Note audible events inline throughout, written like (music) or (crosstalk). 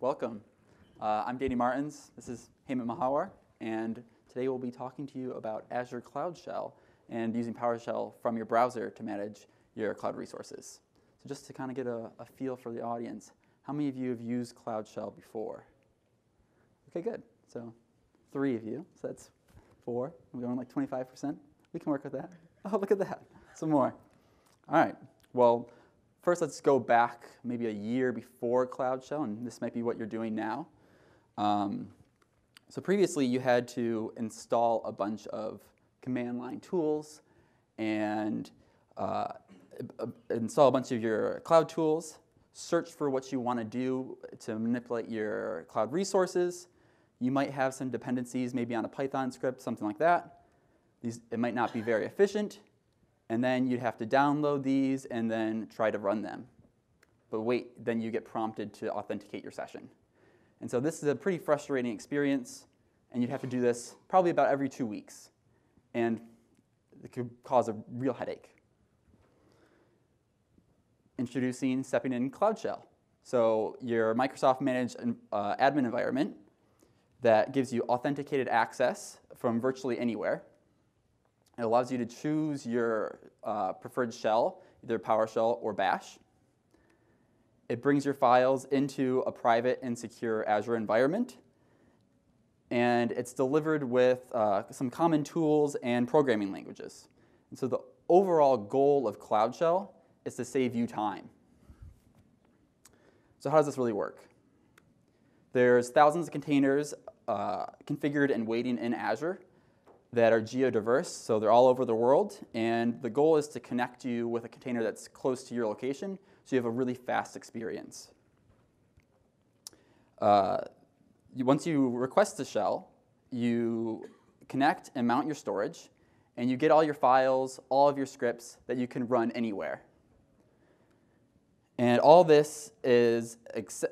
welcome. Uh, I'm Danny Maertens. This is Hemant Mahawar, and today we'll be talking to you about Azure Cloud Shell and using PowerShell from your browser to manage your cloud resources. So just to kind of get a, a feel for the audience, how many of you have used Cloud Shell before? Okay, good. So three of you. So that's four. We're going like 25%. We can work with that. Oh, look at that. Some more. All right. Well, first let's go back maybe a year before Cloud Shell, and this might be what you're doing now. Um, so previously you had to install a bunch of command line tools and uh, install a bunch of your cloud tools, search for what you want to do to manipulate your cloud resources. You might have some dependencies, maybe on a Python script, something like that. These, it might not be very efficient, and then you'd have to download these and then try to run them. But wait, then you get prompted to authenticate your session. And so this is a pretty frustrating experience, and you'd have to do this probably about every two weeks. And it could cause a real headache. Introducing stepping in Cloud Shell. So your Microsoft managed uh, admin environment that gives you authenticated access from virtually anywhere. It allows you to choose your uh, preferred shell, either PowerShell or Bash. It brings your files into a private and secure Azure environment. And it's delivered with uh, some common tools and programming languages. And so the overall goal of Cloud Shell is to save you time. So how does this really work? There's thousands of containers uh, configured and waiting in Azure that are geodiverse, so they're all over the world. And the goal is to connect you with a container that's close to your location so you have a really fast experience. Uh, you, once you request a shell, you connect and mount your storage, and you get all your files, all of your scripts that you can run anywhere. And all this is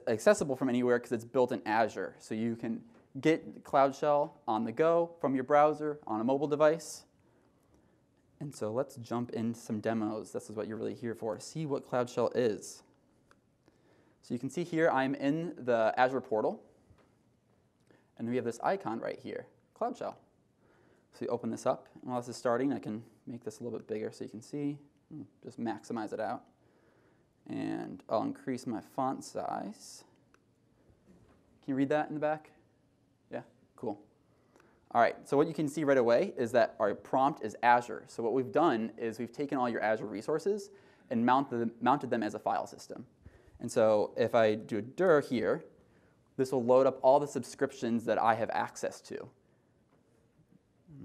accessible from anywhere because it's built in Azure. So you can get Cloud Shell on the go from your browser on a mobile device. And so let's jump into some demos. This is what you're really here for. See what Cloud Shell is. So you can see here I'm in the Azure portal. And we have this icon right here, Cloud Shell. So you open this up. And while this is starting, I can make this a little bit bigger so you can see. Hmm, just maximize it out. And I'll increase my font size. Can you read that in the back? Cool. All right, so what you can see right away is that our prompt is Azure. So what we've done is we've taken all your Azure resources and mounted them, mounted them as a file system. And so if I do a dir here, this will load up all the subscriptions that I have access to.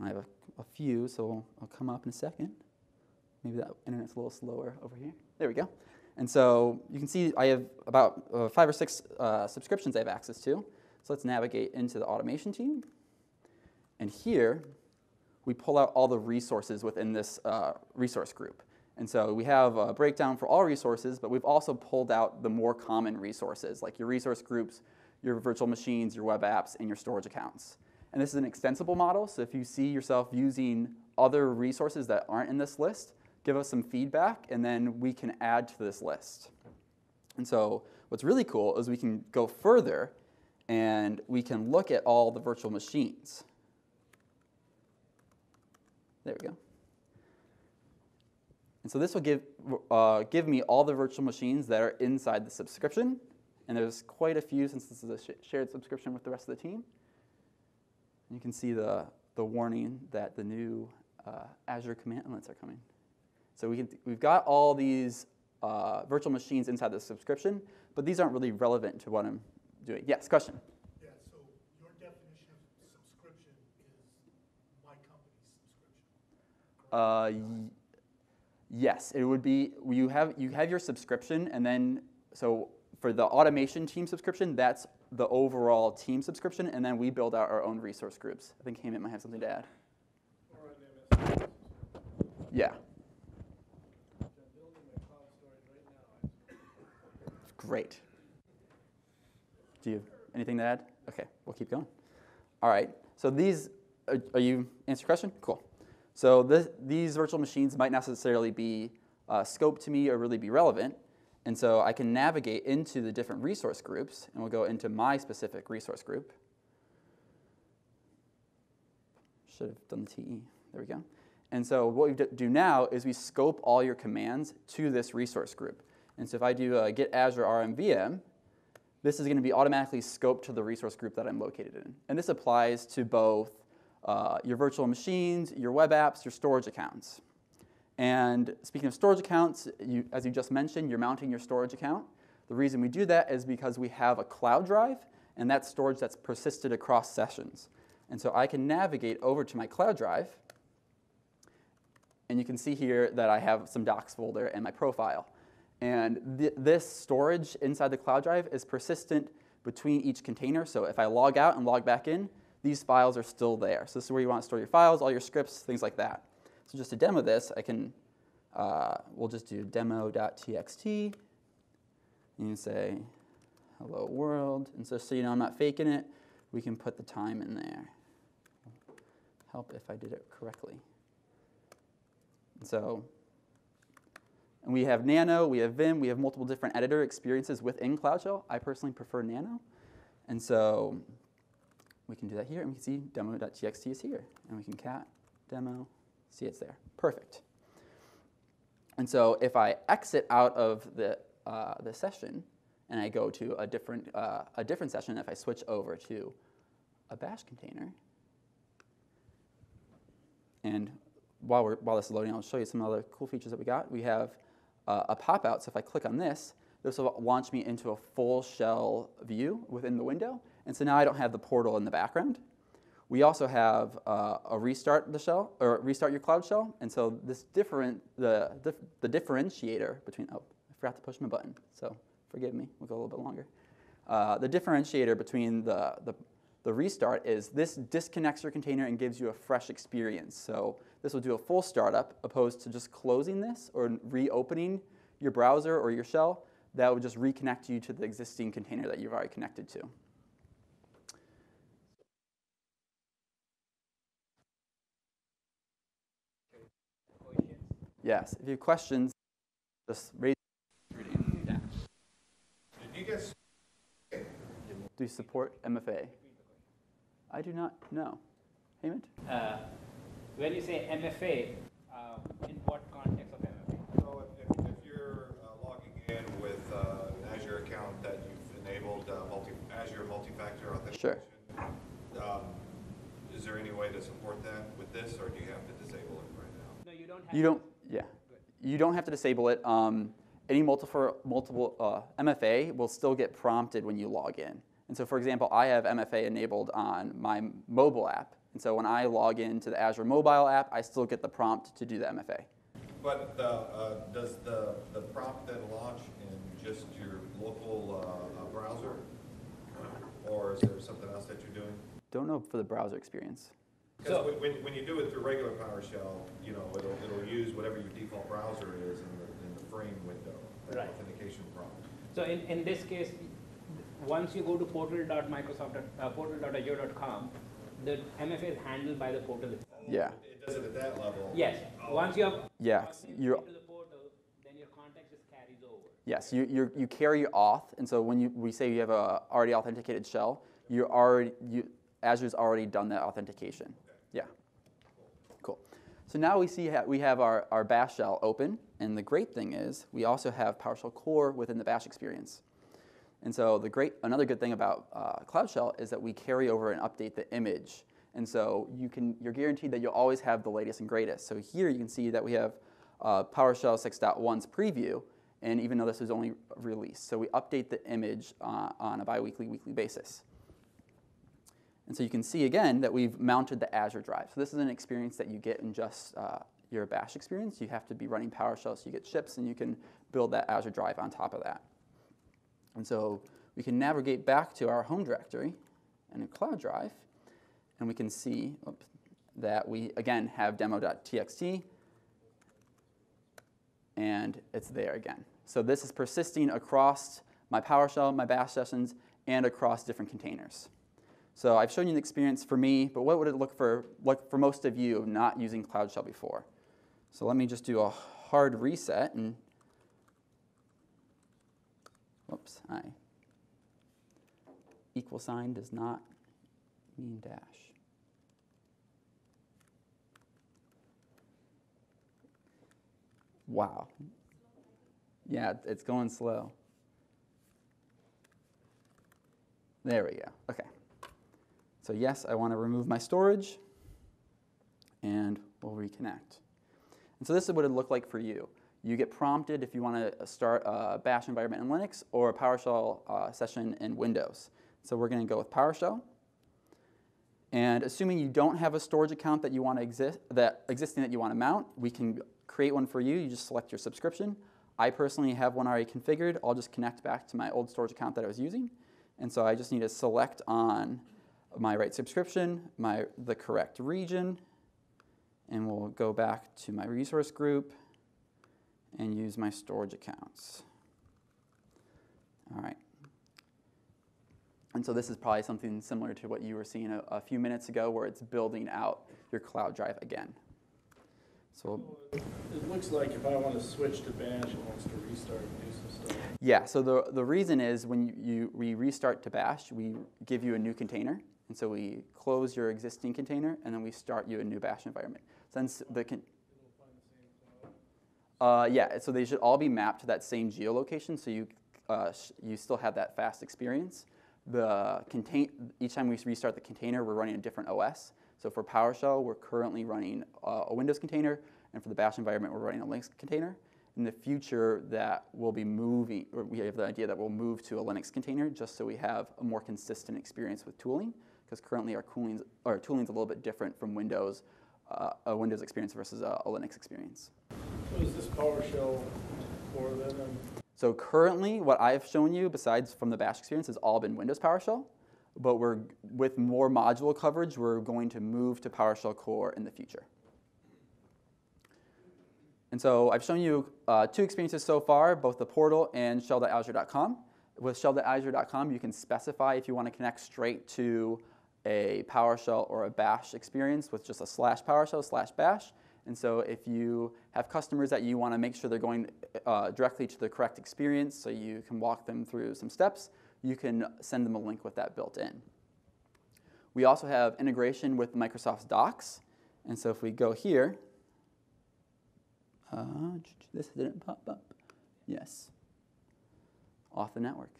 I have a, a few, so I'll come up in a second. Maybe that internet's a little slower over here. There we go. And so you can see I have about uh, five or six uh, subscriptions I have access to. So let's navigate into the automation team. And here, we pull out all the resources within this uh, resource group. And so we have a breakdown for all resources, but we've also pulled out the more common resources, like your resource groups, your virtual machines, your web apps, and your storage accounts. And this is an extensible model, so if you see yourself using other resources that aren't in this list, give us some feedback, and then we can add to this list. And so what's really cool is we can go further and we can look at all the virtual machines. There we go. And so this will give, uh, give me all the virtual machines that are inside the subscription. And there's quite a few since this is a sh shared subscription with the rest of the team. And you can see the, the warning that the new uh, Azure commandlets are coming. So we can, we've got all these uh, virtual machines inside the subscription, but these aren't really relevant to what I'm doing. Yes, question. Yeah, so your definition of subscription is my company's subscription. Uh, yes, it would be you have you have your subscription, and then so for the automation team subscription, that's the overall team subscription, and then we build out our own resource groups. I think Hemant might have something to add. Yeah. Great. Do you have anything to add? Okay, we'll keep going. All right, so these, are, are you, answer question? Cool. So this, these virtual machines might not necessarily be uh, scoped to me or really be relevant. And so I can navigate into the different resource groups, and we'll go into my specific resource group. Should have done the TE. There we go. And so what we do now is we scope all your commands to this resource group. And so if I do uh, get Azure RMVM, this is going to be automatically scoped to the resource group that I'm located in. And this applies to both uh, your virtual machines, your web apps, your storage accounts. And speaking of storage accounts, you, as you just mentioned, you're mounting your storage account. The reason we do that is because we have a cloud drive, and that's storage that's persisted across sessions. And so I can navigate over to my cloud drive, and you can see here that I have some docs folder and my profile. And th this storage inside the cloud drive is persistent between each container. So if I log out and log back in, these files are still there. So this is where you want to store your files, all your scripts, things like that. So just to demo this, I can, uh, we'll just do demo.txt. And you say, hello world. And so, so you know I'm not faking it, we can put the time in there. Help if I did it correctly. And so and we have Nano, we have Vim, we have multiple different editor experiences within Cloud Shell. I personally prefer Nano. And so we can do that here, and we can see demo.txt is here. And we can cat demo, see it's there. Perfect. And so if I exit out of the, uh, the session and I go to a different, uh, a different session, if I switch over to a bash container, and while, we're, while this is loading, I'll show you some other cool features that we got. We have uh, a pop-out. So if I click on this, this will launch me into a full shell view within the window. And so now I don't have the portal in the background. We also have uh, a restart the shell or restart your cloud shell. And so this different the the differentiator between oh I forgot to push my button. So forgive me. We'll go a little bit longer. Uh, the differentiator between the, the the restart is this disconnects your container and gives you a fresh experience. So this will do a full startup opposed to just closing this or reopening your browser or your shell. That would just reconnect you to the existing container that you've already connected to. Yes, if you have questions, just raise Did you? Do you support MFA? I do not know. Hemant? Uh, when you say MFA, uh, in what context of MFA? So if, if, if you're uh, logging in with uh, an Azure account that you've enabled uh, multi, Azure multi-factor authentication. Sure. Um, is there any way to support that with this, or do you have to disable it right now? No, you don't have. You don't, yeah. You don't have to disable it. Um, any multiple, multiple uh, MFA will still get prompted when you log in. And so, for example, I have MFA enabled on my mobile app. And so when I log into the Azure mobile app, I still get the prompt to do the MFA. But the, uh, does the, the prompt then launch in just your local uh, uh, browser? Or is there something else that you're doing? Don't know for the browser experience. Because So- when, when you do it through regular PowerShell, you know, it'll, it'll use whatever your default browser is in the, in the frame window, that Right. authentication prompt. So in, in this case, once you go to portal.microsoft, uh, portal.azure.com, the MFA is handled by the portal itself. Yeah. It does it at that level? Yes, once you have. Yeah, you you're- go to the portal, then your context just carries over. Yes, you, you you carry your auth, and so when you, we say you have a already authenticated shell, you're already, you, Azure's already done that authentication. Yeah. Cool. So now we see ha- we have our, our bash shell open, and the great thing is we also have PowerShell core within the bash experience. And so the great, another good thing about uh, Cloud Shell is that we carry over and update the image. And so you can, you're guaranteed that you'll always have the latest and greatest. So here you can see that we have uh, PowerShell 6.1's preview, and even though this is only released. So we update the image uh, on a biweekly, weekly basis. And so you can see again that we've mounted the Azure Drive. So this is an experience that you get in just uh, your bash experience. You have to be running PowerShell so you get chips and you can build that Azure Drive on top of that. And so we can navigate back to our home directory and a cloud drive, and we can see oops, that we, again, have demo.txt, and it's there again. So this is persisting across my PowerShell, my bash sessions, and across different containers. So I've shown you the experience for me, but what would it look for, look for most of you not using Cloud Shell before? So let me just do a hard reset and oops, I, equal sign does not mean dash. Wow. Yeah, it's going slow. There we go. Okay. So yes, I want to remove my storage, and we'll reconnect. And so this is what it looked like for you. You get prompted if you want to start a bash environment in Linux or a PowerShell uh, session in Windows. So we're going to go with PowerShell. And assuming you don't have a storage account that you want to exist, that existing that you want to mount, we can create one for you. You just select your subscription. I personally have one already configured. I'll just connect back to my old storage account that I was using. And so I just need to select on my right subscription, my, the correct region, and we'll go back to my resource group and use my storage accounts. All right. And so this is probably something similar to what you were seeing a, a few minutes ago where it's building out your cloud drive again. So It looks like if I want to switch to Bash, it wants to restart and do some stuff. yeah, so the, the reason is when you, you we restart to bash, we give you a new container. And so we close your existing container and then we start you a new bash environment. Since the uh, yeah, so they should all be mapped to that same geolocation, so you uh, you still have that fast experience. The contain each time we restart the container, we're running a different OS. So for PowerShell, we're currently running uh, a Windows container, and for the Bash environment, we're running a Linux container. In the future, that will be moving, or we have the idea that we'll move to a Linux container, just so we have a more consistent experience with tooling. Because currently our cooling's, our tooling's a little bit different from Windows, uh, a Windows experience versus a, a Linux experience. This PowerShell for then? So currently, what I've shown you, besides from the Bash experience, has all been Windows PowerShell. But we're with more module coverage, we're going to move to PowerShell Core in the future. And so I've shown you uh, two experiences so far, both the portal and shell.azure.com. With shell.azure.com, you can specify if you want to connect straight to a PowerShell or a Bash experience with just a slash PowerShell slash Bash. And so if you have customers that you want to make sure they're going uh, directly to the correct experience so you can walk them through some steps, you can send them a link with that built in. We also have integration with Microsoft's Docs. And so if we go here, uh, this didn't pop up. Yes. Off the network.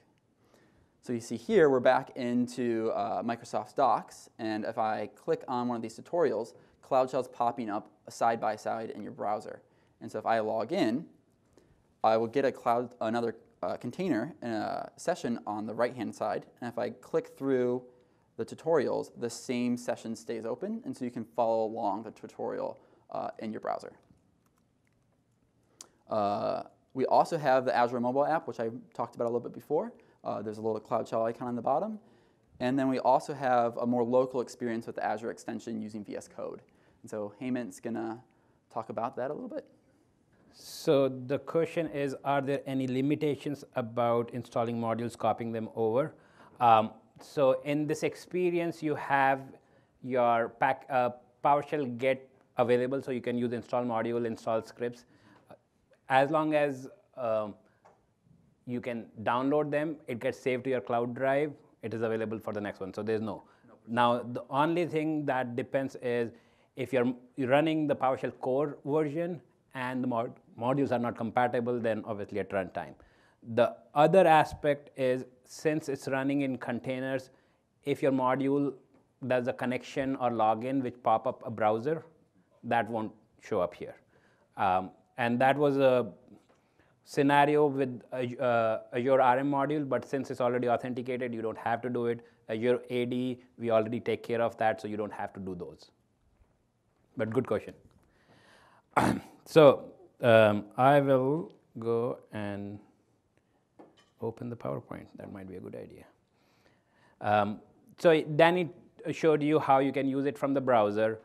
So you see here, we're back into uh, Microsoft Docs. And if I click on one of these tutorials, Cloud Shell's popping up side by side in your browser. And so if I log in, I will get a cloud, another uh, container in a session on the right-hand side. And if I click through the tutorials, the same session stays open. And so you can follow along the tutorial uh, in your browser. Uh, we also have the Azure mobile app, which I talked about a little bit before. Uh, there's a little Cloud Shell icon on the bottom. And then we also have a more local experience with the Azure extension using VS Code. And so Hemant's going to talk about that a little bit. So the question is, are there any limitations about installing modules, copying them over? Um, so in this experience, you have your pack, uh, PowerShell get available, so you can use install module, install scripts. As long as um, you can download them, it gets saved to your cloud drive, it is available for the next one. So there's no. Now, the only thing that depends is if you're running the PowerShell core version and the mod- modules are not compatible, then obviously at runtime. The other aspect is since it's running in containers, if your module does a connection or login which pop up a browser, that won't show up here. Um, and that was a scenario with uh, Azure RM module, but since it's already authenticated, you don't have to do it. Azure AD, we already take care of that, so you don't have to do those. But good question. (clears throat) so um, I will go and open the PowerPoint. That might be a good idea. Um, so Danny showed you how you can use it from the browser.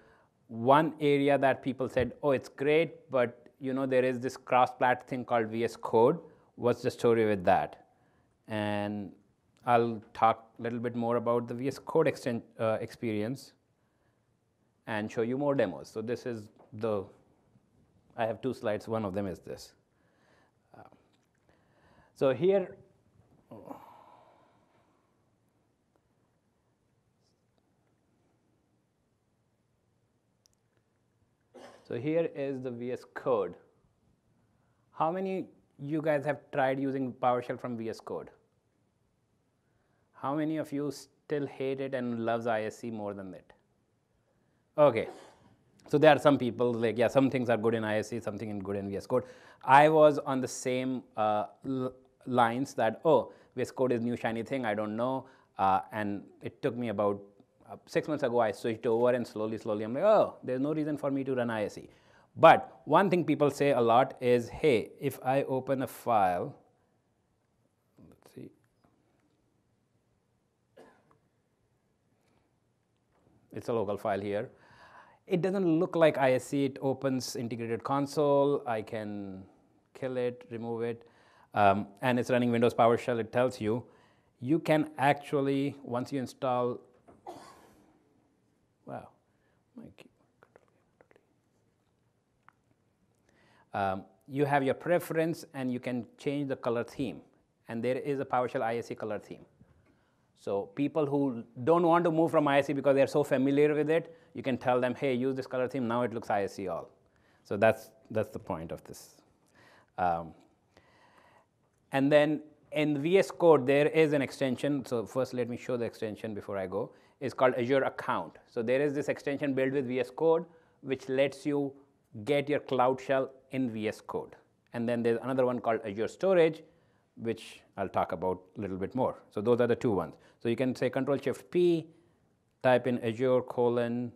One area that people said, oh, it's great, but you know there is this cross-plat thing called VS Code. What's the story with that? And I'll talk a little bit more about the VS Code uh, experience and show you more demos. So this is the, I have two slides. One of them is this. Uh, so here So here is the VS Code. How many you guys have tried using PowerShell from VS Code? How many of you still hate it and loves ISE more than that? Okay. So there are some people like yeah, some things are good in ISE, something in good in VS Code. I was on the same uh, lines that oh, VS Code is new shiny thing. I don't know, uh, and it took me about uh, six months ago. I switched over, and slowly, slowly, I'm like oh, there's no reason for me to run ISE. But one thing people say a lot is hey, if I open a file, let's see. It's a local file here. It doesn't look like ISE. It opens integrated console. I can kill it, remove it, um, and it's running Windows PowerShell. It tells you you can actually once you install. Wow. Um, you have your preference and you can change the color theme. And there is a PowerShell ISE color theme. So people who don't want to move from ISE because they're so familiar with it, you can tell them, hey, use this color theme. Now it looks ISE all. So that's that's the point of this. Um, and then in VS Code, there is an extension. So first, let me show the extension before I go. It's called Azure Account. So there is this extension built with VS Code, which lets you get your Cloud Shell in VS Code. And then there's another one called Azure Storage, which I'll talk about a little bit more. So those are the two ones. So you can say Control Shift P, type in Azure colon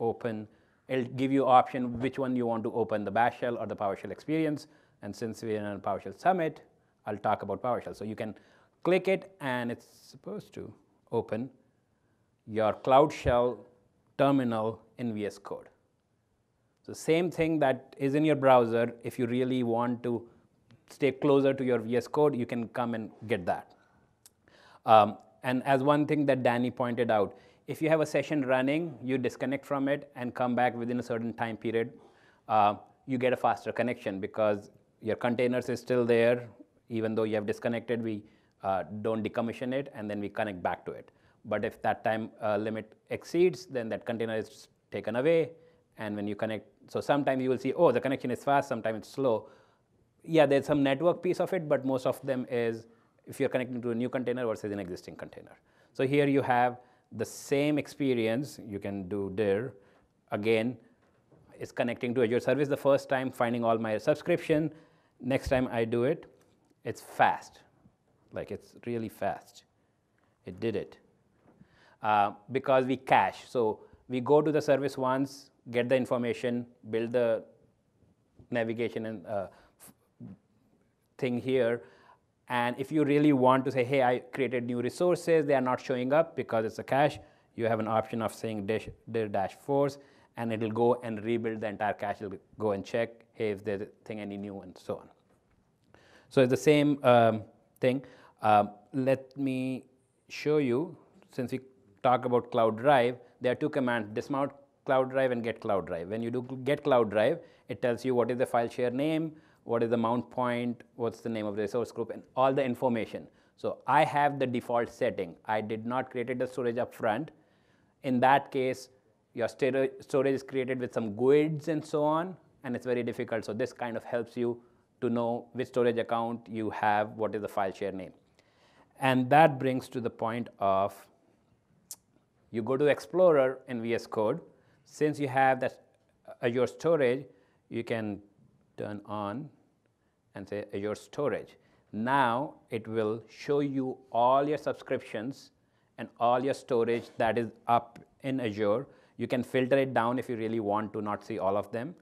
open. It'll give you option which one you want to open, the Bash Shell or the PowerShell experience. And since we're in a PowerShell Summit, I'll talk about PowerShell. So you can click it, and it's supposed to open your Cloud Shell terminal in VS Code. So same thing that is in your browser, if you really want to stay closer to your VS Code, you can come and get that. Um, and as one thing that Danny pointed out, if you have a session running, you disconnect from it and come back within a certain time period, uh, you get a faster connection because your containers is still there. Even though you have disconnected, we uh, don't decommission it and then we connect back to it. But if that time uh, limit exceeds, then that container is taken away. And when you connect, so sometimes you will see, oh, the connection is fast, sometimes it's slow. Yeah, there's some network piece of it, but most of them is if you're connecting to a new container versus an existing container. So here you have the same experience. You can do dir. Again, it's connecting to Azure Service the first time, finding all my subscription. Next time I do it, it's fast. Like it's really fast. It did it. Uh, because we cache. So we go to the service once, get the information, build the navigation and uh, thing here. And if you really want to say, hey, I created new resources, they are not showing up because it's a cache, you have an option of saying dash, dir dash force, and it'll go and rebuild the entire cache. It'll go and check, hey, if there's thing any new, and so on. So it's the same um, thing. Um, let me show you, since we talk about Cloud Drive, there are two commands, dismount Cloud Drive and get Cloud Drive. When you do get Cloud Drive, it tells you what is the file share name, what is the mount point, what's the name of the resource group, and all the information. So I have the default setting. I did not create the storage up front. In that case, your storage is created with some GUIDs and so on, and it's very difficult. So this kind of helps you to know which storage account you have, what is the file share name. And that brings to the point of you go to Explorer in VS Code. Since you have that uh, your storage, you can turn on and say Azure storage. Now it will show you all your subscriptions and all your storage that is up in Azure. You can filter it down if you really want to not see all of them.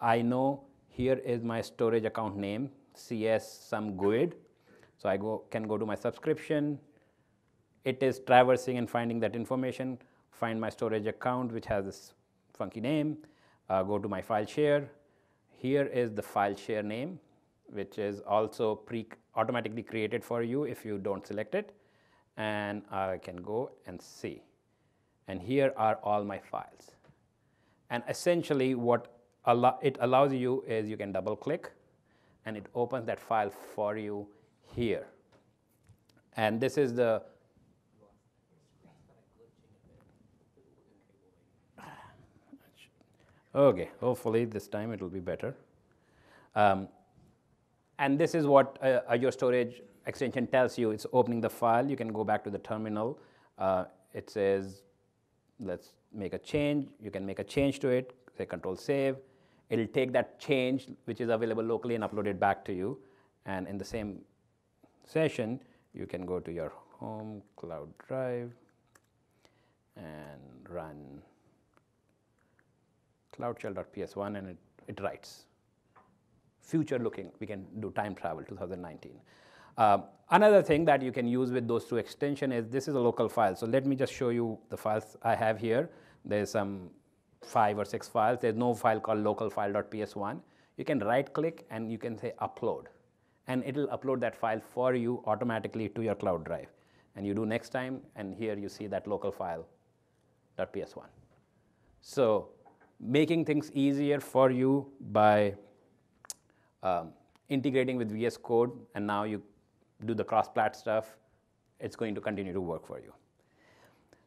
I know here is my storage account name, CS some GUID. So I go, can go to my subscription. It is traversing and finding that information, find my storage account, which has this funky name, uh, go to my file share. Here is the file share name, which is also pre automatically created for you if you don't select it. And I can go and see. And here are all my files. And essentially, what it allows you is you can double click and it opens that file for you here. And this is the Okay, hopefully this time it will be better. Um, and this is what uh, Azure Storage extension tells you. It's opening the file. You can go back to the terminal. Uh, it says, let's make a change. You can make a change to it, say control save. It'll take that change, which is available locally, and upload it back to you. And in the same session, you can go to your home cloud drive and run cloudshell.ps1 and it, it writes. Future looking, we can do time travel 2019. Um, another thing that you can use with those two extension is this is a local file. So let me just show you the files I have here. There's some five or six files. There's no file called localfile.ps1. You can right click and you can say upload. And it'll upload that file for you automatically to your cloud drive. And you do next time, and here you see that local file.ps1. So making things easier for you by um, integrating with VS Code, and now you do the cross-plat stuff, it's going to continue to work for you.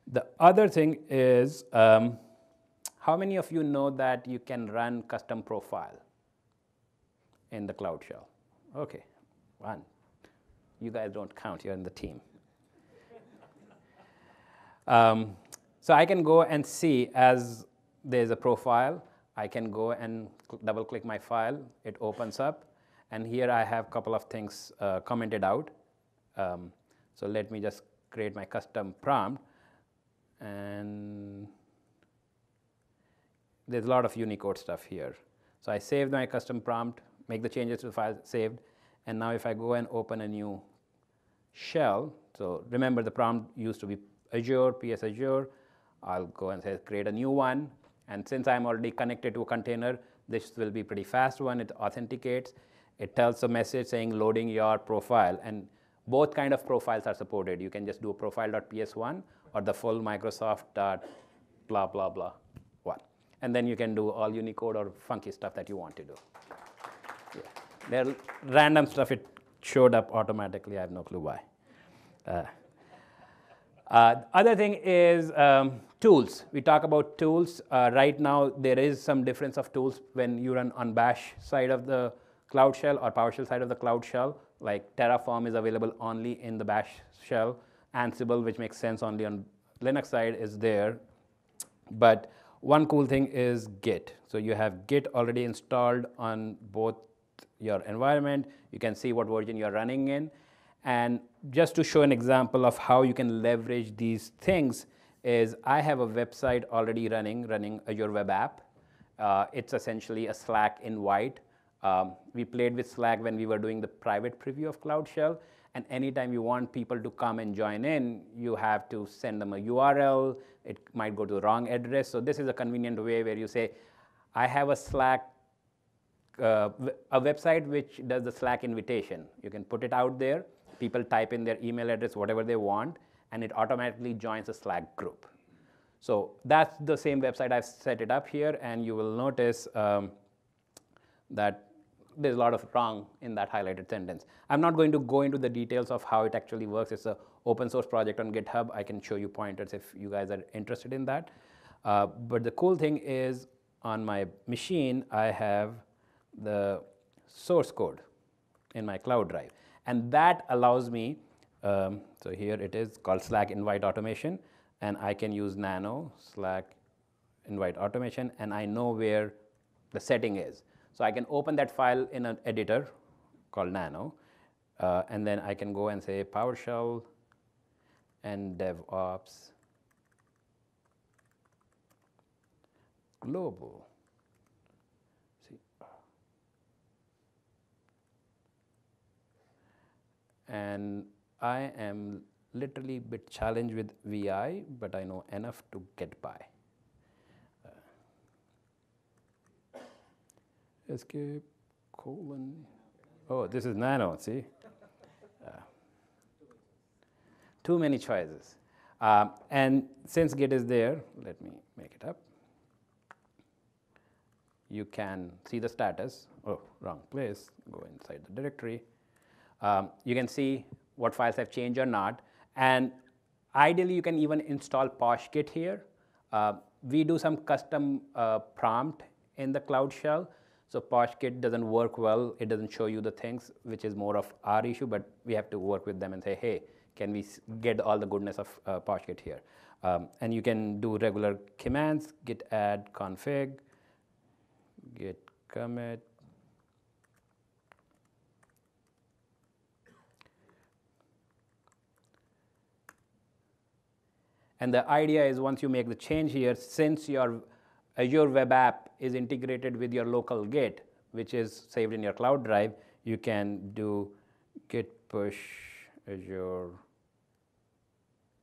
The other thing is, um, how many of you know that you can run custom profile in the Cloud Shell? Okay, one. You guys don't count, you're in the team. Um, so I can go and see as there's a profile, I can go and double click my file, it opens up, and here I have a couple of things uh, commented out. Um, so let me just create my custom prompt, and there's a lot of Unicode stuff here. So I saved my custom prompt, make the changes to the file saved, and now if I go and open a new shell, so remember the prompt used to be Azure, PS Azure, I'll go and say create a new one, and since I'm already connected to a container, this will be pretty fast one. It authenticates. It tells a message saying loading your profile. And both kind of profiles are supported. You can just do a profile.ps1 or the full Microsoft blah, blah, blah one. And then you can do all Unicode or funky stuff that you want to do. Yeah. There random stuff, it showed up automatically. I have no clue why. Uh, uh, other thing is um, tools. We talk about tools. Uh, right now, there is some difference of tools when you run on Bash side of the Cloud Shell or PowerShell side of the Cloud Shell. Like Terraform is available only in the Bash shell. Ansible, which makes sense only on Linux side, is there. But one cool thing is Git. So you have Git already installed on both your environment. You can see what version you're running in. And just to show an example of how you can leverage these things is I have a website already running, running Azure Web App. Uh, it's essentially a Slack invite. Um, we played with Slack when we were doing the private preview of Cloud Shell. And anytime you want people to come and join in, you have to send them a URL. It might go to the wrong address. So this is a convenient way where you say, I have a Slack, uh, a website which does the Slack invitation. You can put it out there people type in their email address, whatever they want, and it automatically joins a Slack group. So that's the same website I've set it up here, and you will notice um, that there's a lot of wrong in that highlighted sentence. I'm not going to go into the details of how it actually works. It's an open source project on GitHub. I can show you pointers if you guys are interested in that. Uh, but the cool thing is on my machine, I have the source code in my cloud drive. And that allows me, um, so here it is called Slack Invite Automation, and I can use Nano Slack Invite Automation, and I know where the setting is. So I can open that file in an editor called Nano, uh, and then I can go and say PowerShell and DevOps global. And I am literally a bit challenged with VI, but I know enough to get by. Uh, escape colon. Oh, this is nano, see? Uh, too many choices. Um, and since Git is there, let me make it up. You can see the status. Oh, wrong place. Go inside the directory. Um, you can see what files have changed or not. And ideally, you can even install PoshGit here. Uh, we do some custom uh, prompt in the Cloud Shell. So PoshGit doesn't work well. It doesn't show you the things, which is more of our issue. But we have to work with them and say, hey, can we get all the goodness of uh, PoshGit here? Um, and you can do regular commands, git add config, git commit, And the idea is once you make the change here, since your Azure web app is integrated with your local Git, which is saved in your cloud drive, you can do git push Azure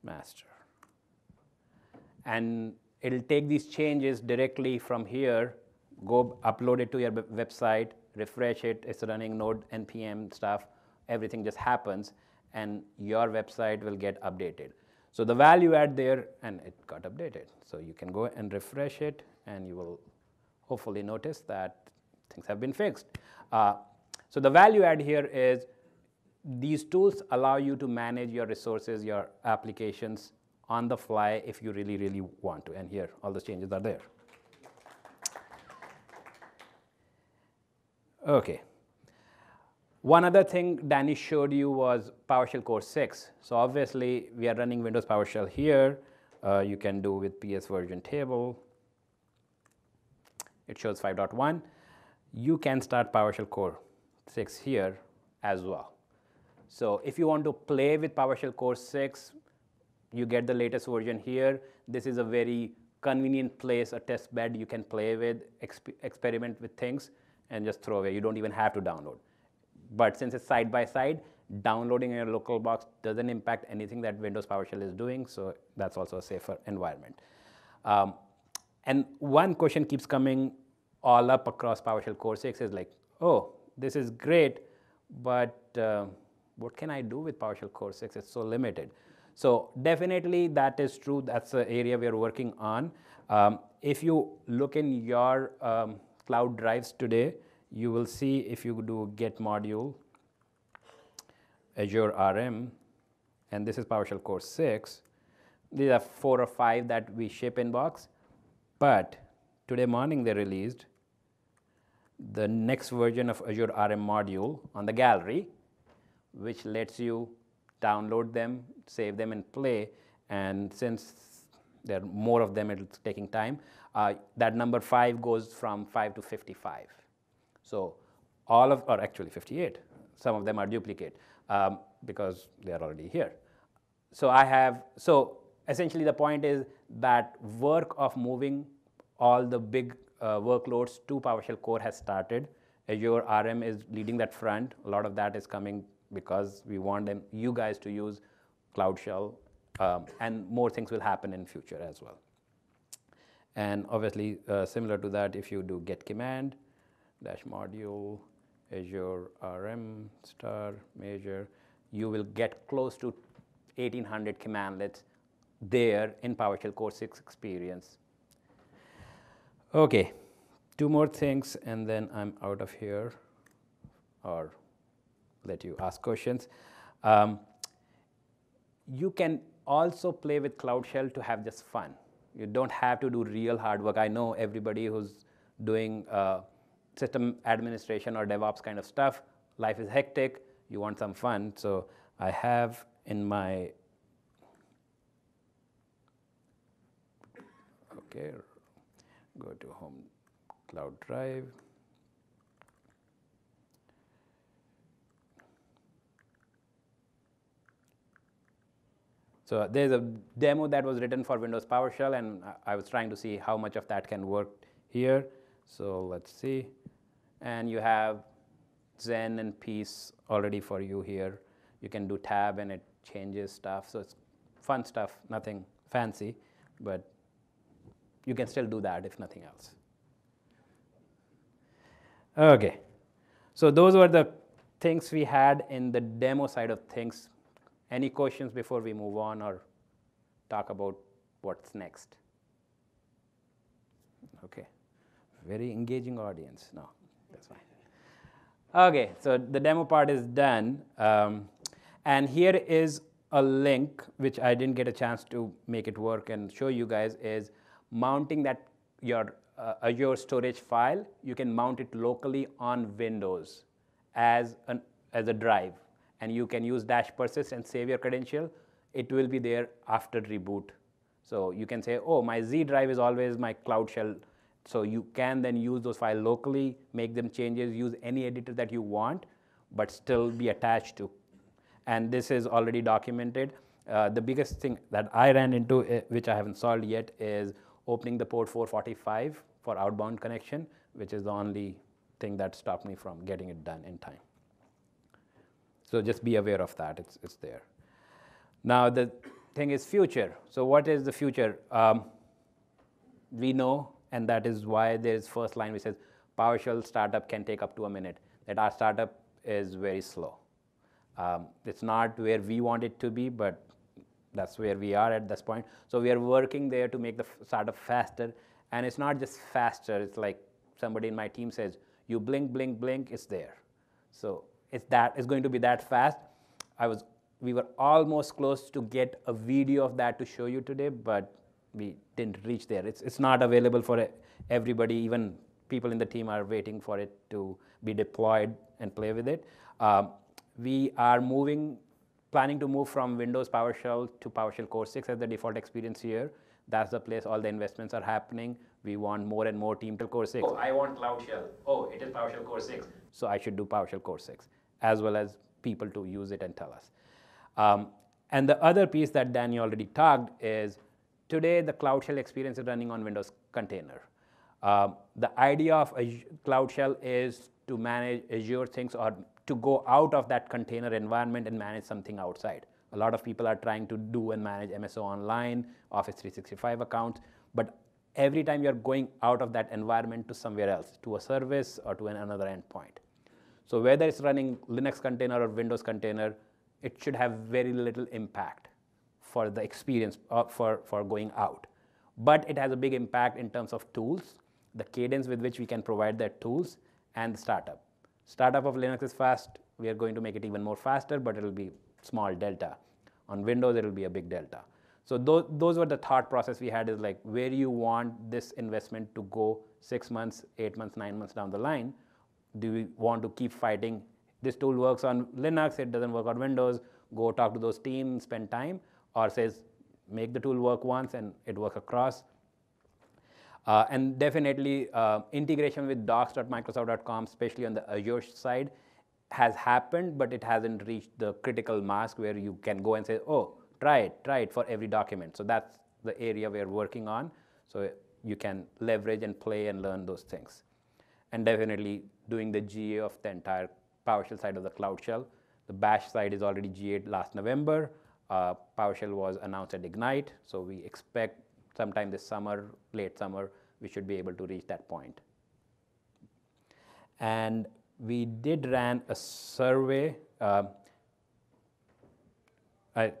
master. And it'll take these changes directly from here, go upload it to your website, refresh it, it's running node npm stuff, everything just happens, and your website will get updated. So the value add there, and it got updated. So you can go and refresh it, and you will hopefully notice that things have been fixed. Uh, so the value add here is these tools allow you to manage your resources, your applications on the fly if you really, really want to. And here, all the changes are there. Okay. One other thing Danny showed you was PowerShell Core 6. So obviously, we are running Windows PowerShell here. Uh, you can do with PS version table. It shows 5.1. You can start PowerShell Core 6 here as well. So if you want to play with PowerShell Core 6, you get the latest version here. This is a very convenient place, a test bed you can play with, exp experiment with things, and just throw away. You don't even have to download. But since it's side by side, downloading in your local box doesn't impact anything that Windows PowerShell is doing, so that's also a safer environment. Um, and one question keeps coming all up across PowerShell Core 6 is like, oh, this is great, but uh, what can I do with PowerShell Core 6? It's so limited. So definitely that is true. That's the area we are working on. Um, if you look in your um, cloud drives today, you will see if you do get module, Azure RM, and this is PowerShell Core 6. These are four or five that we ship in box. But today morning they released the next version of Azure RM module on the gallery, which lets you download them, save them, and play. And since there are more of them, it's taking time. Uh, that number five goes from five to 55. So all of, or actually 58, some of them are duplicate um, because they are already here. So I have, so essentially the point is that work of moving all the big uh, workloads to PowerShell Core has started. Azure RM is leading that front. A lot of that is coming because we want them, you guys to use Cloud Shell, um, and more things will happen in future as well. And obviously, uh, similar to that, if you do get command, dash module, Azure RM star major, you will get close to 1800 commandlets there in PowerShell Core 6 experience. Okay, two more things and then I'm out of here or let you ask questions. Um, you can also play with Cloud Shell to have just fun. You don't have to do real hard work. I know everybody who's doing uh, system administration or DevOps kind of stuff. Life is hectic. You want some fun. So I have in my okay, go to home cloud drive. So there's a demo that was written for Windows PowerShell, and I was trying to see how much of that can work here. So let's see. And you have Zen and Peace already for you here. You can do tab and it changes stuff. So it's fun stuff, nothing fancy, but you can still do that if nothing else. Okay. So those were the things we had in the demo side of things. Any questions before we move on or talk about what's next? Okay. Very engaging audience. No, fine. Okay, so the demo part is done. Um, And here is a link, which I didn't get a chance to make it work and show you guys, is mounting that your uh, Azure storage file. You can mount it locally on Windows as, an, as a drive. And you can use dash persist and save your credential. It will be there after reboot. So you can say, oh, my Z drive is always my Cloud Shell. So you can then use those files locally, make them changes, use any editor that you want, but still be attached to. And this is already documented. Uh, the biggest thing that I ran into, uh, which I haven't solved yet, is opening the port 445 for outbound connection, which is the only thing that stopped me from getting it done in time. So just be aware of that, it's, it's there. Now the thing is future. So what is the future? Um, we know, and that is why there's first line which says PowerShell startup can take up to a minute, that our startup is very slow. Um, it's not where we want it to be, but that's where we are at this point. So we are working there to make the startup faster. And it's not just faster, it's like somebody in my team says, you blink, blink, blink, it's there. So it's that it's going to be that fast. I was we were almost close to get a video of that to show you today, but we didn't reach there. It's, it's not available for everybody. Even people in the team are waiting for it to be deployed and play with it. Um, we are moving, planning to move from Windows PowerShell to PowerShell Core 6 as the default experience here. That's the place all the investments are happening. We want more and more team to Core 6. Oh, I want Cloud Shell. Oh, it is PowerShell Core 6. So I should do PowerShell Core 6, as well as people to use it and tell us. Um, and the other piece that Danny already talked is today the Cloud Shell experience is running on Windows Container. Uh, the idea of Cloud Shell is to manage Azure things or to go out of that container environment and manage something outside. A lot of people are trying to do and manage MSO Online, Office 365 accounts, but every time you're going out of that environment to somewhere else, to a service or to an, another endpoint. So whether it's running Linux container or Windows container, it should have very little impact for the experience uh, for, for going out. But it has a big impact in terms of tools, the cadence with which we can provide that tools, and the startup. Startup of Linux is fast. We are going to make it even more faster, but it'll be small delta. On Windows, it'll be a big delta. So those, those were the thought process we had is like where you want this investment to go six months, eight months, nine months down the line. Do we want to keep fighting this tool works on Linux, it doesn't work on Windows, go talk to those teams, spend time, or says make the tool work once and it works across. Uh, and definitely uh, integration with docs.microsoft.com, especially on the Azure side, has happened, but it hasn't reached the critical mass where you can go and say, oh, try it, try it for every document. So that's the area we're working on. So you can leverage and play and learn those things. And definitely doing the GA of the entire PowerShell side of the Cloud Shell. The Bash side is already GA last November. Uh, PowerShell was announced at Ignite, so we expect sometime this summer, late summer, we should be able to reach that point. And we did ran a survey. Uh, I,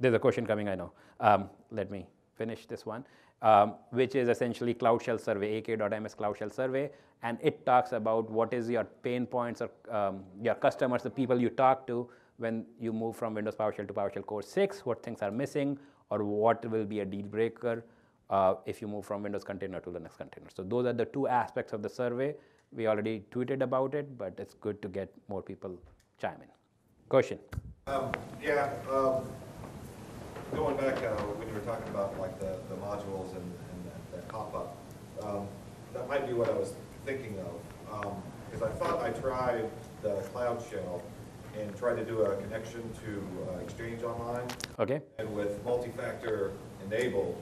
there's a question coming, I know. Um, let me finish this one, um, which is essentially Cloud Shell survey, aka.ms Cloud Shell survey and it talks about what is your pain points or um, your customers, the people you talk to when you move from Windows PowerShell to PowerShell Core 6, what things are missing, or what will be a deal breaker uh, if you move from Windows Container to Linux Container. So those are the two aspects of the survey. We already tweeted about it, but it's good to get more people chime in. Question? Um, yeah, um, going back uh, when you were talking about like the, the modules and, and that, that pop-up, um, that might be what I was thinking of. Because um, I thought I tried the Cloud Shell and tried to do a connection to uh, Exchange Online. Okay. And with multi-factor enabled,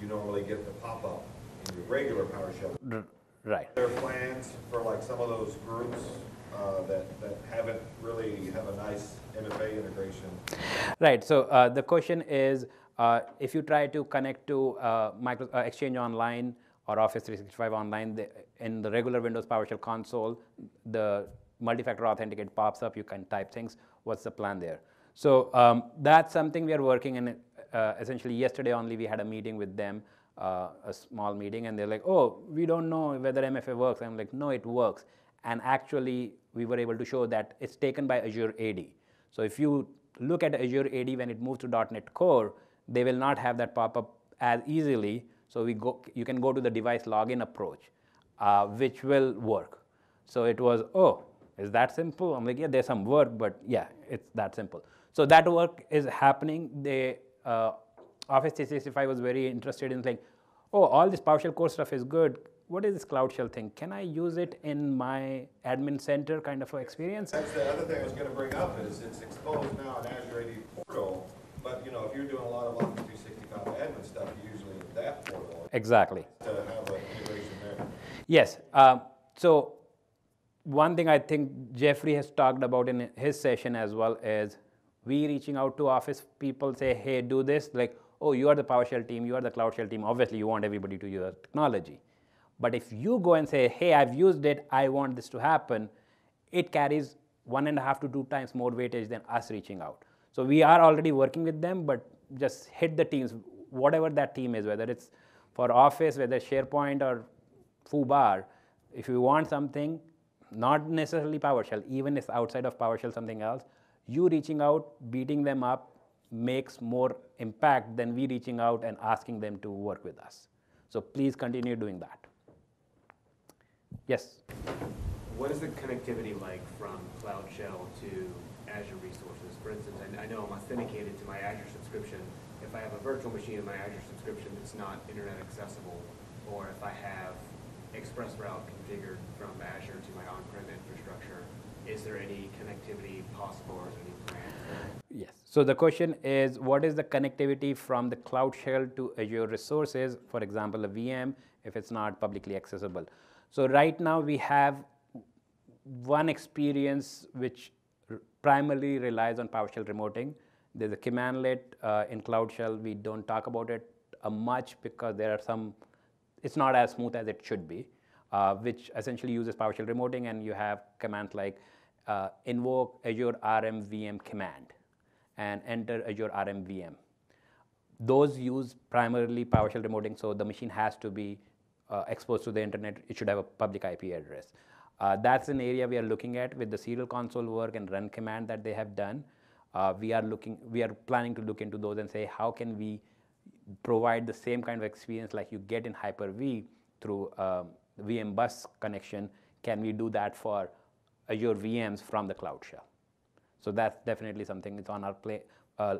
you normally get the pop-up in your regular PowerShell. right. There are plans for like some of those groups uh, that, that haven't really have a nice MFA integration. Right. So uh, the question is, uh, if you try to connect to uh, micro, uh, Exchange Online or Office 365 Online, the, in the regular Windows PowerShell console, the multi-factor authenticate pops up, you can type things, what's the plan there? So um, that's something we are working in. Uh, essentially, yesterday only we had a meeting with them, uh, a small meeting, and they're like, oh, we don't know whether MFA works. I'm like, no, it works. And actually, we were able to show that it's taken by Azure AD. So if you look at Azure AD when it moves to .NET Core, they will not have that pop up as easily. So we go, you can go to the device login approach, uh, which will work. So it was, oh, is that simple? I'm like, yeah, there's some work, but yeah, it's that simple. So that work is happening. The uh, Office 365 was very interested in like, oh, all this PowerShell core stuff is good. What is this Cloud Shell thing? Can I use it in my admin center kind of experience? That's the other thing I was gonna bring up, is it's exposed now in Azure AD portal, but, you know, if you're doing a lot of Office three sixty-five admin stuff, you usually that portal, Exactly. to have an integration there. Yes. Um, so one thing I think Jeffrey has talked about in his session as well is we reaching out to office people say, hey, do this. Like, oh, you are the PowerShell team, you are the Cloud Shell team. Obviously, you want everybody to use the technology. But if you go and say, hey, I've used it, I want this to happen, it carries one and a half to two times more weightage than us reaching out. So we are already working with them, but just hit the teams, whatever that team is, whether it's for Office, whether SharePoint or FooBar, if you want something, not necessarily PowerShell, even if outside of PowerShell something else, you reaching out, beating them up makes more impact than we reaching out and asking them to work with us. So please continue doing that. Yes. What is the connectivity like from Cloud Shell to Azure resources? For instance, I- know I'm authenticated to my Azure subscription. If I have a virtual machine in my Azure subscription that's not internet accessible, or if I have ExpressRoute configured from Azure to my on-prem infrastructure, is there any connectivity possible or any plans? Yes. So the question is, what is the connectivity from the Cloud Shell to Azure resources, for example, a VM, if it's not publicly accessible? So right now we have one experience which primarily relies on PowerShell remoting. There's a commandlet uh, in Cloud Shell. We don't talk about it uh, much because there are some, it's not as smooth as it should be, uh, which essentially uses PowerShell remoting, and you have commands like uh, invoke Azure RM VM command and enter Azure RM. Those use primarily PowerShell remoting, so the machine has to be uh, exposed to the internet. It should have a public IP address. Uh, that's an area we are looking at with the serial console work and run command that they have done. Uh, we are looking, we are planning to look into those and say how can we provide the same kind of experience like you get in Hyper-V through um, VM bus connection. Can we do that for Azure VMs from the Cloud Shell? So that's definitely something that's on our play, uh,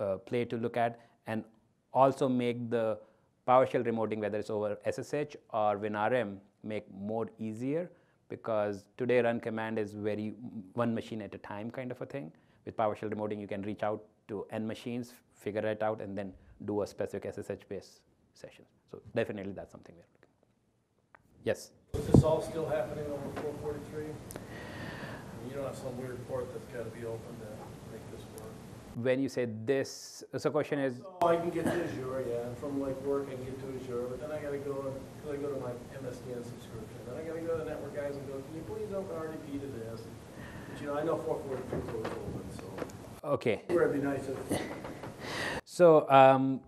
uh, play to look at, and also make the PowerShell remoting, whether it's over SSH or WinRM, make more easier because today run command is very one machine at a time kind of a thing. With PowerShell remoting, you can reach out to n machines, figure it out, and then do a specific SSH-based session. So definitely that's something we're looking. at. Yes. Is this all still happening over four forty-three? You don't have some weird port that's gotta be open to make this work? When you say this, so question is, Oh, I can get to Azure, yeah, and from like work, I can get to Azure, but then I gotta go, cause I go to my MSDN subscription, then I gotta go to the network guys and go, can you please open RDP to this? But you know, I know four forty-three is always open, so, okay, where it'd be nice if, So um,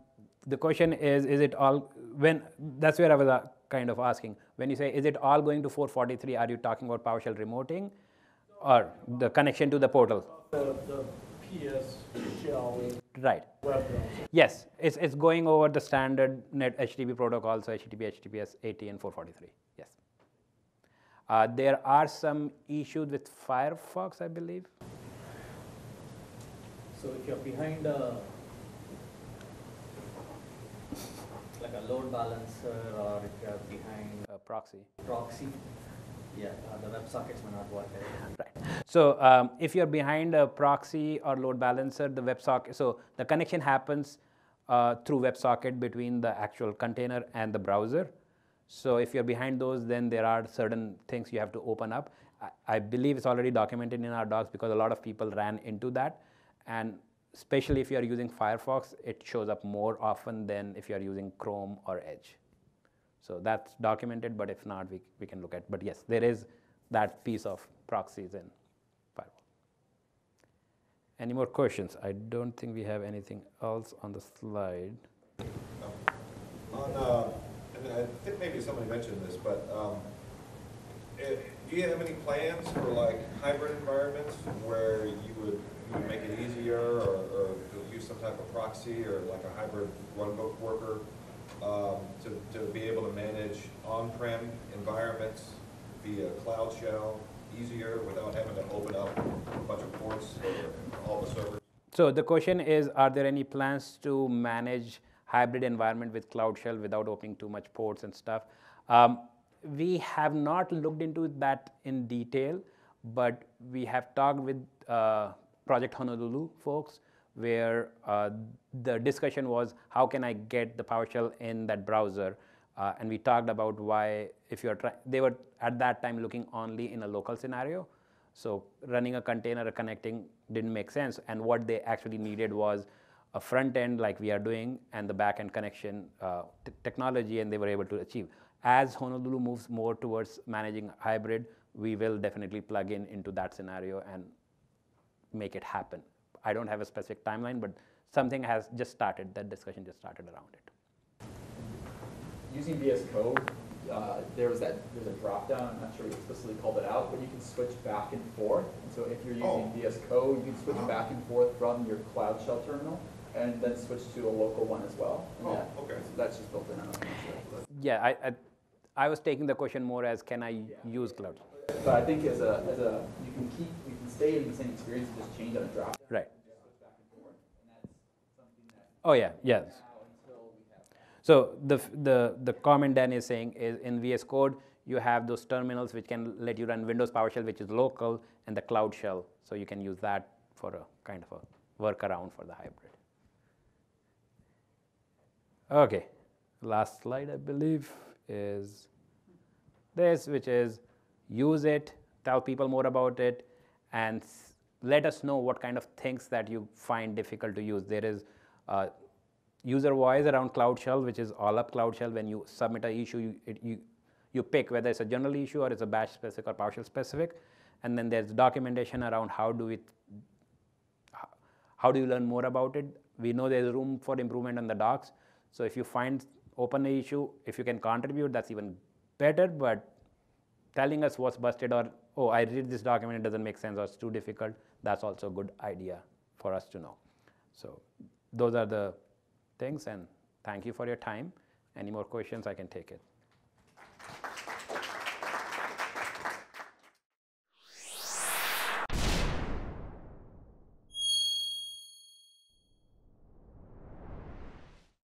the question is, is it all, when, that's where I was uh, kind of asking. When you say, is it all going to 443, are you talking about PowerShell remoting? Or the connection to the portal? the, the PS shell Right. web browser. Yes, it's, it's going over the standard net HTTP protocol, so HTTP, HTTPS 80 and 443, yes. Uh, there are some issues with Firefox, I believe. So if you're behind a, like a load balancer or if you're behind a proxy. proxy, yeah, uh, the WebSockets may not work. right? Right. So um, if you're behind a proxy or load balancer, the WebSocket, so the connection happens uh, through WebSocket between the actual container and the browser. So if you're behind those, then there are certain things you have to open up. I, I believe it's already documented in our docs because a lot of people ran into that. And especially if you're using Firefox, it shows up more often than if you're using Chrome or Edge. So that's documented, but if not, we, we can look at. But yes, there is that piece of proxies in firewall. Any more questions? I don't think we have anything else on the slide. On, uh, I think maybe somebody mentioned this, but, um, eh, do you have any plans for like hybrid environments where you would you make it easier or, or use some type of proxy or like a hybrid runbook worker um, to, to be able to manage on-prem environments via Cloud Shell easier without having to open up a bunch of ports for all the servers? So the question is, are there any plans to manage hybrid environment with Cloud Shell without opening too much ports and stuff? Um, we have not looked into that in detail, but we have talked with uh, Project Honolulu folks, where uh, the discussion was how can I get the PowerShell in that browser, uh, and we talked about why if you're trying, they were at that time looking only in a local scenario, so running a container connecting didn't make sense. And what they actually needed was a front end like we are doing and the back end connection uh, technology, and they were able to achieve. As Honolulu moves more towards managing hybrid, we will definitely plug in into that scenario and make it happen. I don't have a specific timeline, but something has just started. That discussion just started around it. Using VS Code, uh, there was that, there's a drop down, I'm not sure we explicitly called it out, but you can switch back and forth. And so if you're using Oh. VS Code, you can switch Uh-huh. back and forth from your Cloud Shell terminal and then switch to a local one as well. And Oh, that- okay. That's just built in, sure. Yeah, I, I, I was taking the question more as can I use cloud? But I think as a, as a, you can keep, stay in the same experience and just change on a drop. Right. Switch back and forth. And that's something that Oh yeah, yes. now until we have So the, the, the comment Dan is saying is in VS Code, you have those terminals which can let you run Windows PowerShell, which is local, and the Cloud Shell. So you can use that for a kind of a workaround for the hybrid. Okay, last slide I believe is this, which is use it, tell people more about it, and let us know what kind of things that you find difficult to use. There is uh, user voice around Cloud Shell, which is all up Cloud Shell. When you submit an issue, you, it, you, you pick whether it's a general issue or it's a Bash specific or PowerShell specific. And then there's documentation around how do we how do you learn more about it? We know there's room for improvement on the docs. So if you find open issue, if you can contribute, that's even better. But telling us what's busted or oh I read this document, it doesn't make sense or it's too difficult, that's also a good idea for us to know. So those are the things and thank you for your time. Any more questions, I can take it.